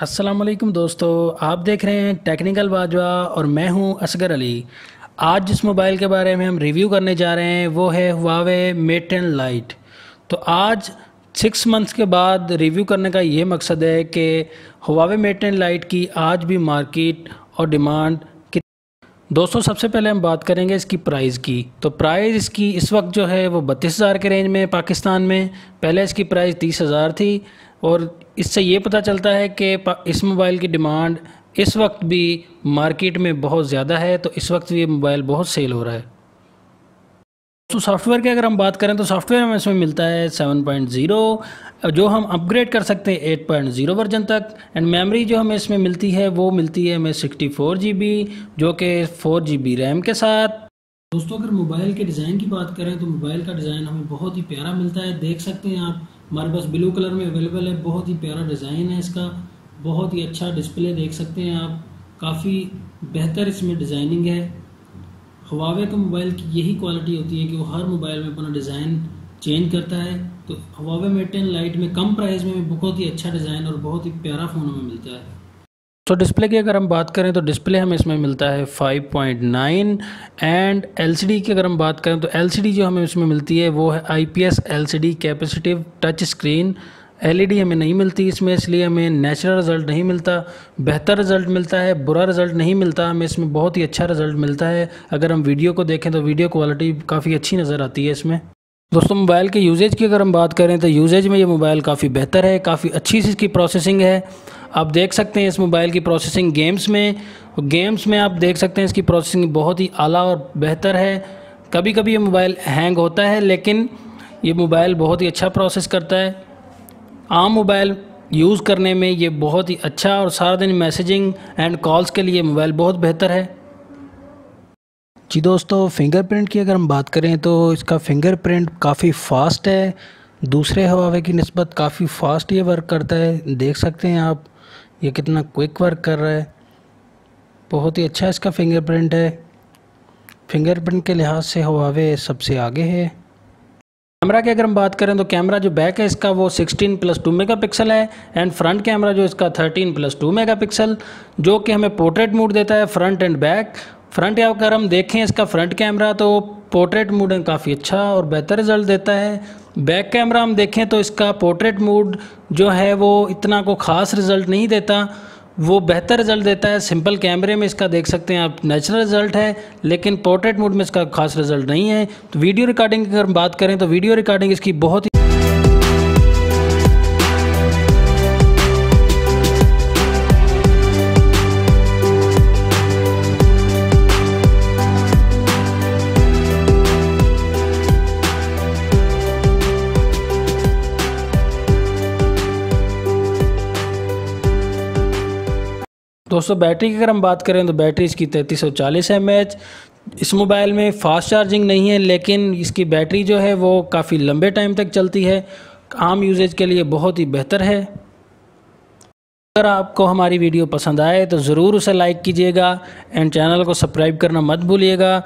वालेकुम दोस्तों, आप देख रहे हैं टेक्निकल बाजवा और मैं हूँ असगर अली। आज जिस मोबाइल के बारे में हम रिव्यू करने जा रहे हैं, वो है हुआवे मेट एंड लाइट तो आज सिक्स मंथ्स के बाद रिव्यू करने का ये मकसद है कि हुआवे मेट एंड लाइट की आज भी मार्केट और डिमांड दोस्तों, सबसे पहले हम बात करेंगे इसकी प्राइस की। तो प्राइस इसकी इस वक्त जो है वो बत्तीस हज़ार के रेंज में, पाकिस्तान में। पहले इसकी प्राइस तीस हज़ार थी और इससे ये पता चलता है कि इस मोबाइल की डिमांड इस वक्त भी मार्केट में बहुत ज़्यादा है तो इस वक्त भी ये मोबाइल बहुत सेल हो रहा है। तो सॉफ्टवेयर की अगर हम बात करें तो सॉफ्टवेयर हमें इसमें मिलता है 7.0 जो हम अपग्रेड कर सकते हैं 8.0 वर्जन तक। एंड मेमोरी जो हमें इसमें मिलती है, वो मिलती है हमें सिक्सटी फोर जी कि फोर जी रैम के साथ। दोस्तों, अगर मोबाइल के डिज़ाइन की बात करें तो मोबाइल का डिज़ाइन हमें बहुत ही प्यारा मिलता है। देख सकते हैं आप, हमारे पास ब्लू कलर में अवेलेबल है। बहुत ही प्यारा डिज़ाइन है इसका। बहुत ही अच्छा डिस्प्ले देख सकते हैं आप। काफ़ी बेहतर इसमें डिज़ाइनिंग है। हवावे के मोबाइल की यही क्वालिटी होती है कि वो हर मोबाइल में अपना डिज़ाइन चेंज करता है। तो हवावे मेट टेन लाइट में कम प्राइस में बहुत ही अच्छा डिज़ाइन और बहुत ही प्यारा फ़ोन हमें मिलता है। तो डिस्प्ले की अगर हम बात करें तो डिस्प्ले हमें इसमें मिलता है 5.9 एंड एलसीडी की अगर हम बात करें तो एलसीडी जो हमें इसमें मिलती है वो है IPS LCD capacitive touch screen LED हमें नहीं मिलती इसमें, इसलिए हमें नेचुरल रिज़ल्ट नहीं मिलता। बेहतर रिज़ल्ट मिलता है, बुरा रिज़ल्ट नहीं मिलता, हमें इसमें बहुत ही अच्छा रिज़ल्ट मिलता है। अगर हम वीडियो को देखें तो वीडियो क्वालिटी काफ़ी अच्छी नज़र आती है इसमें। दोस्तों, मोबाइल के यूजेज की अगर हम बात करें तो यूजेज में ये मोबाइल काफ़ी बेहतर है, काफ़ी अच्छी सी इसकी प्रोसेसिंग है। आप देख सकते हैं इस मोबाइल की प्रोसेसिंग गेम्स में। गेम्स में आप देख सकते हैं इसकी प्रोसेसिंग बहुत ही आला और बेहतर है। कभी कभी ये मोबाइल हैंग होता है, लेकिन ये मोबाइल बहुत ही अच्छा प्रोसेस करता है। आम मोबाइल यूज़ करने में ये बहुत ही अच्छा और सारा दिन मैसेजिंग एंड कॉल्स के लिए मोबाइल बहुत बेहतर है। जी दोस्तों फिंगरप्रिंट की अगर हम बात करें तो इसका फिंगरप्रिंट काफ़ी फास्ट है। दूसरे हवावे की नस्बत काफ़ी फास्ट ये वर्क करता है। देख सकते हैं आप, ये कितना क्विक वर्क कर रहा है। बहुत ही अच्छा इसका फिंगरप्रिंट है। फिंगरप्रिंट के लिहाज से हवावे सबसे आगे है। कैमरा की अगर हम बात करें तो कैमरा जो बैक है इसका वो 16 प्लस टू मेगा पिक्सल है एंड फ्रंट कैमरा जो इसका 13 प्लस टू मेगा पिक्सल जो कि हमें पोर्ट्रेट मूड देता है फ्रंट एंड बैक फ्रंट या अगर हम देखें इसका फ्रंट कैमरा तो पोर्ट्रेट मूड काफ़ी अच्छा और बेहतर रिज़ल्ट देता है। बैक कैमरा हम देखें तो इसका पोर्ट्रेट मूड जो है वो इतना को ख़ास रिज़ल्ट नहीं देता। वो बेहतर रिज़ल्ट देता है। सिंपल कैमरे में इसका देख सकते हैं आप, नेचुरल रिज़ल्ट है, लेकिन पोर्ट्रेट मोड में इसका खास रिज़ल्ट नहीं है। तो वीडियो रिकॉर्डिंग की अगर बात करें तो वीडियो रिकॉर्डिंग इसकी बहुत ही दोस्तों, बैटरी की अगर हम बात करें तो बैटरी इसकी तैंतीस सौ चालीस एम एच इस मोबाइल में फ़ास्ट चार्जिंग नहीं है, लेकिन इसकी बैटरी जो है वो काफ़ी लंबे टाइम तक चलती है। आम यूजेज के लिए बहुत ही बेहतर है। अगर आपको हमारी वीडियो पसंद आए तो ज़रूर उसे लाइक कीजिएगा एंड चैनल को सब्सक्राइब करना मत भूलिएगा।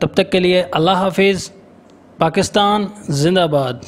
तब तक के लिए अल्लाह हाफिज़, पाकिस्तान, जिंदाबाद।